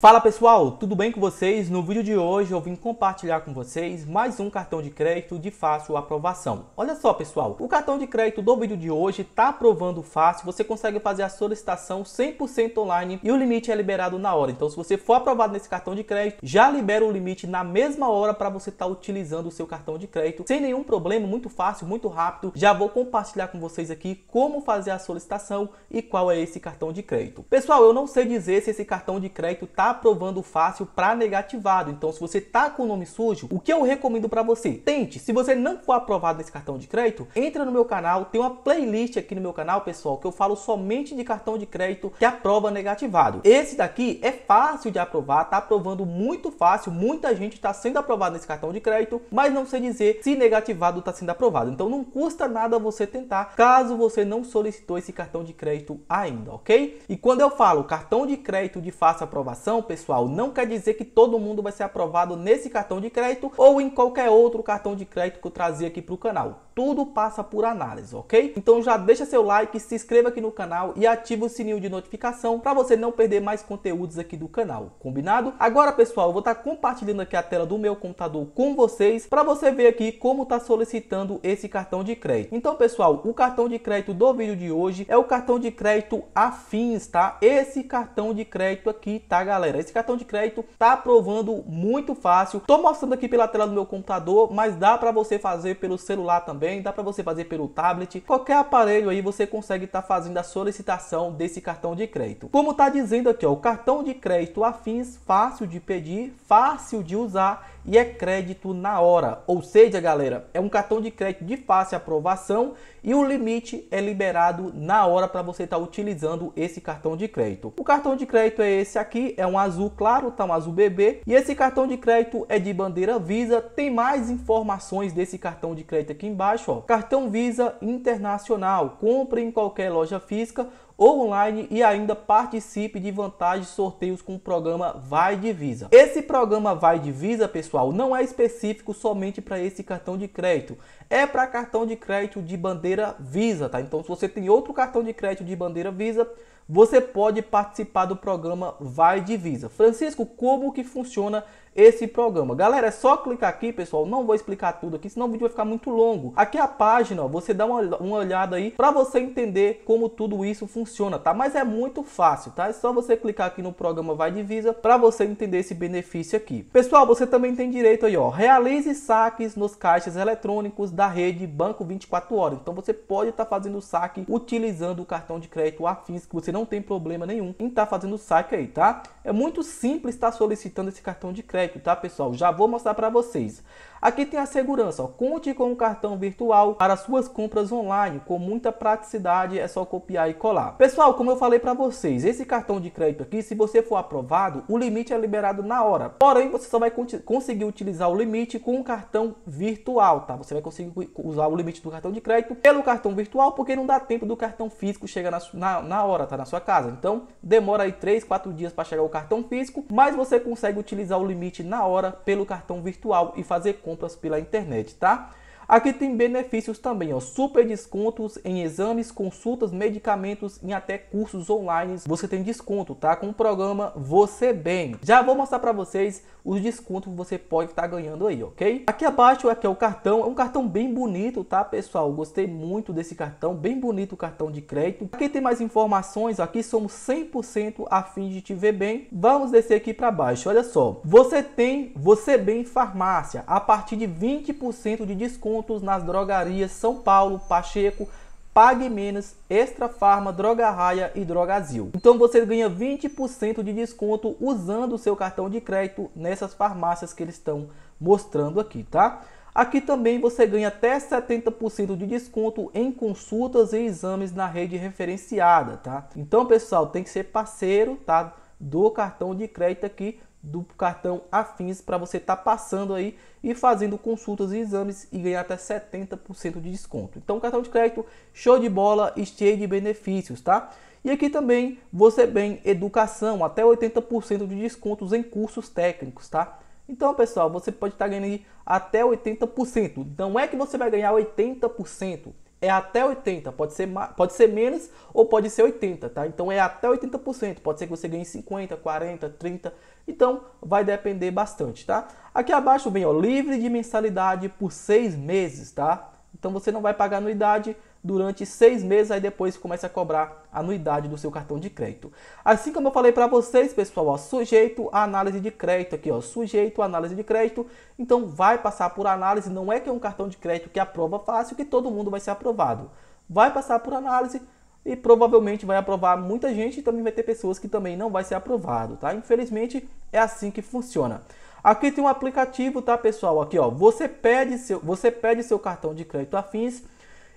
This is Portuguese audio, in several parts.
Fala pessoal, tudo bem com vocês? No vídeo de hoje eu vim compartilhar com vocês mais um cartão de crédito de fácil aprovação. Olha só pessoal, o cartão de crédito do vídeo de hoje está aprovando fácil, você consegue fazer a solicitação 100% online e o limite é liberado na hora. Então se você for aprovado nesse cartão de crédito, já libera o limite na mesma hora para você estar tá utilizando o seu cartão de crédito sem nenhum problema, muito fácil, muito rápido. Já vou compartilhar com vocês aqui como fazer a solicitação e qual é esse cartão de crédito. Pessoal, eu não sei dizer se esse cartão de crédito está aprovando fácil para negativado. Então, se você tá com o nome sujo, o que eu recomendo para você? Tente. Se você não for aprovado nesse cartão de crédito, entra no meu canal. Tem uma playlist aqui no meu canal, pessoal, que eu falo somente de cartão de crédito que aprova negativado. Esse daqui é fácil de aprovar, tá aprovando muito fácil. Muita gente está sendo aprovado nesse cartão de crédito, mas não sei dizer se negativado está sendo aprovado. Então, não custa nada você tentar, caso você não solicitou esse cartão de crédito ainda, ok? E quando eu falo cartão de crédito de fácil aprovação, pessoal, não quer dizer que todo mundo vai ser aprovado nesse cartão de crédito ou em qualquer outro cartão de crédito que eu trazia aqui para o canal. Tudo passa por análise, ok? Então já deixa seu like, se inscreva aqui no canal e ativa o sininho de notificação para você não perder mais conteúdos aqui do canal, combinado? Agora, pessoal, eu vou estar tá compartilhando aqui a tela do meu computador com vocês para você ver aqui como está solicitando esse cartão de crédito. Então, pessoal, o cartão de crédito do vídeo de hoje é o cartão de crédito Afins, tá? Esse cartão de crédito aqui, tá, galera? Galera, esse cartão de crédito tá aprovando muito fácil. Tô mostrando aqui pela tela do meu computador, mas dá para você fazer pelo celular também, dá para você fazer pelo tablet. Qualquer aparelho aí você consegue estar tá fazendo a solicitação desse cartão de crédito. Como tá dizendo aqui, ó, o cartão de crédito afins, fácil de pedir, fácil de usar e é crédito na hora. Ou seja, galera, é um cartão de crédito de fácil aprovação e o limite é liberado na hora para você estar tá utilizando esse cartão de crédito. O cartão de crédito é esse aqui, é um azul claro, tá um azul bebê, e esse cartão de crédito é de bandeira Visa. Tem mais informações desse cartão de crédito aqui embaixo, ó. Cartão Visa Internacional. Compre em qualquer loja física ou online e ainda participe de vantagens sorteios com o programa Vai Divisa. Esse programa Vai Divisa, pessoal, não é específico somente para esse cartão de crédito. É para cartão de crédito de bandeira Visa, tá? Então, se você tem outro cartão de crédito de bandeira Visa, você pode participar do programa Vai Divisa. Francisco, como que funciona esse programa. Galera, é só clicar aqui, pessoal. Não vou explicar tudo aqui, senão o vídeo vai ficar muito longo. Aqui a página, ó, você dá uma, uma olhada aí para você entender como tudo isso funciona, tá? Mas é muito fácil, tá? É só você clicar aqui no programa Vai Divisa para você entender esse benefício aqui. Pessoal, você também tem direito aí, ó. Realize saques nos caixas eletrônicos da rede Banco 24 Horas. Então você pode estar tá fazendo saque utilizando o cartão de crédito afins, que você não tem problema nenhum em estar tá fazendo saque aí, tá? É muito simples estar tá solicitando esse cartão de crédito tá pessoal? Já vou mostrar para vocês. Aqui tem a segurança, ó. conte com um cartão virtual para suas compras online, com muita praticidade, é só copiar e colar. Pessoal, como eu falei para vocês, esse cartão de crédito aqui, se você for aprovado, o limite é liberado na hora. Porém, você só vai conseguir utilizar o limite com um cartão virtual, tá? Você vai conseguir usar o limite do cartão de crédito pelo cartão virtual, porque não dá tempo do cartão físico chegar na, na, na hora, tá? Na sua casa. Então, demora aí 3, 4 dias para chegar o cartão físico, mas você consegue utilizar o limite na hora pelo cartão virtual e fazer pela internet, tá? Aqui tem benefícios também, ó, super descontos em exames, consultas, medicamentos e até cursos online. Você tem desconto, tá? Com o programa Você Bem. Já vou mostrar para vocês os descontos que você pode estar tá ganhando aí, ok? Aqui abaixo aqui é o cartão, é um cartão bem bonito, tá, pessoal? Gostei muito desse cartão, bem bonito o cartão de crédito. Aqui tem mais informações, aqui somos 100% a fim de te ver bem. Vamos descer aqui para baixo, olha só. Você tem Você Bem Farmácia, a partir de 20% de desconto descontos nas drogarias São Paulo, Pacheco, Pague Menos, Extra Farma, Droga Raia e Drogazil. Então você ganha 20% de desconto usando o seu cartão de crédito nessas farmácias que eles estão mostrando aqui, tá? Aqui também você ganha até 70% de desconto em consultas e exames na rede referenciada, tá? Então, pessoal, tem que ser parceiro, tá? Do cartão de crédito aqui do cartão afins para você estar tá passando aí e fazendo consultas e exames e ganhar até 70% de desconto. Então, cartão de crédito show de bola e cheio de benefícios, tá? E aqui também você bem educação, até 80% de descontos em cursos técnicos, tá? Então, pessoal, você pode estar tá ganhando até 80%. Não é que você vai ganhar 80%, é até 80, pode ser, pode ser menos ou pode ser 80, tá? Então é até 80%, pode ser que você ganhe 50, 40, 30, então vai depender bastante, tá? Aqui abaixo vem, ó, livre de mensalidade por seis meses, tá? Então você não vai pagar anuidade durante seis meses, aí depois começa a cobrar a anuidade do seu cartão de crédito. Assim como eu falei para vocês, pessoal, ó, sujeito à análise de crédito aqui, ó, sujeito à análise de crédito, então vai passar por análise, não é que é um cartão de crédito que aprova fácil, que todo mundo vai ser aprovado. Vai passar por análise e provavelmente vai aprovar muita gente e também vai ter pessoas que também não vai ser aprovado, tá? Infelizmente é assim que funciona. Aqui tem um aplicativo, tá, pessoal? Aqui, ó, você pede seu, você pede seu cartão de crédito afins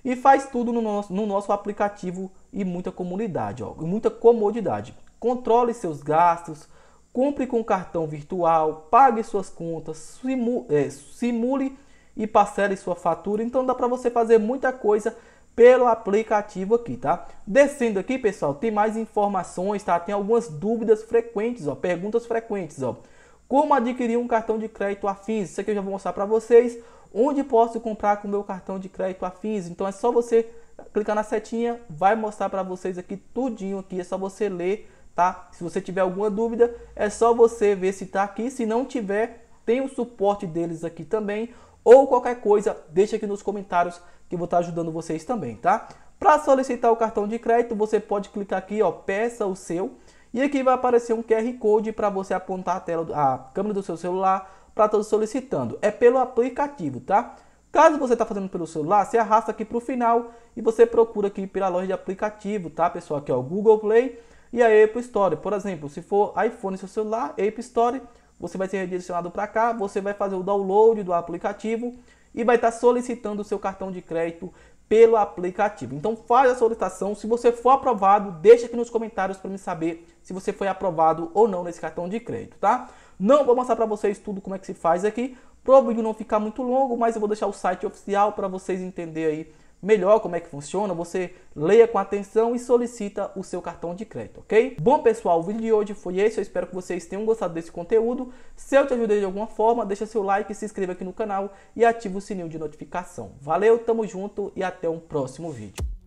e faz tudo no nosso, no nosso aplicativo e muita comunidade, ó, muita comodidade. Controle seus gastos, compre com cartão virtual, pague suas contas, simu, é, simule e parcele sua fatura. Então dá para você fazer muita coisa pelo aplicativo aqui, tá? Descendo aqui, pessoal, tem mais informações, tá? Tem algumas dúvidas frequentes, ó, perguntas frequentes, ó. Como adquirir um cartão de crédito afins? Isso aqui eu já vou mostrar para vocês. Onde posso comprar com meu cartão de crédito afins? Então é só você clicar na setinha, vai mostrar para vocês aqui tudinho aqui, é só você ler, tá? Se você tiver alguma dúvida, é só você ver se está aqui. Se não tiver, tem o suporte deles aqui também. Ou qualquer coisa, deixa aqui nos comentários que vou estar ajudando vocês também, tá? Para solicitar o cartão de crédito, você pode clicar aqui, ó, peça o seu. E aqui vai aparecer um QR Code para você apontar a tela, a câmera do seu celular para estar solicitando. É pelo aplicativo, tá? Caso você está fazendo pelo celular, você arrasta aqui para o final e você procura aqui pela loja de aplicativo, tá, pessoal? Aqui, ó, Google Play e a Apple Store. Por exemplo, se for iPhone seu celular, Apple Store, você vai ser redirecionado para cá, você vai fazer o download do aplicativo e vai estar solicitando o seu cartão de crédito pelo aplicativo. Então faz a solicitação, se você for aprovado, deixa aqui nos comentários para me saber se você foi aprovado ou não nesse cartão de crédito, tá? Não vou mostrar para vocês tudo como é que se faz aqui, para o vídeo não ficar muito longo, mas eu vou deixar o site oficial para vocês entenderem aí melhor como é que funciona, você leia com atenção e solicita o seu cartão de crédito, ok? Bom pessoal, o vídeo de hoje foi esse, eu espero que vocês tenham gostado desse conteúdo. Se eu te ajudei de alguma forma, deixa seu like, se inscreva aqui no canal e ativa o sininho de notificação. Valeu, tamo junto e até um próximo vídeo.